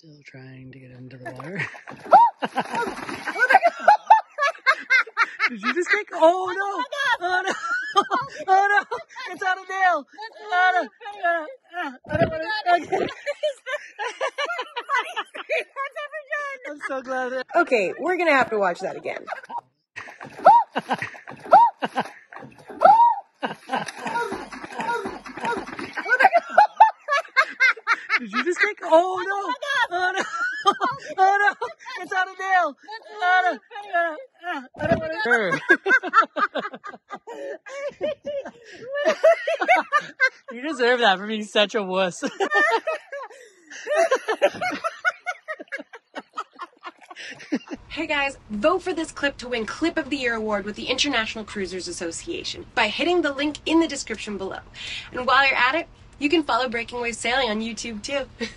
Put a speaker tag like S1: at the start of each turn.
S1: Still trying to get into the water. Did you just take? Oh no! Oh no! Oh no! It's on a nail! Oh no! Uh, uh, I don't wanna- okay. I'm so glad that
S2: Okay, we're gonna have to watch that again.
S1: Did you just kick? Oh no! Oh no! Oh no! It's on a nail! Oh no! I don't wanna- you deserve that for being such a wuss.
S2: Hey guys, vote for this clip to win Clip of the Year award with the International Cruisers Association by hitting the link in the description below. And while you're at it, you can follow Breaking Wave Sailing on YouTube too.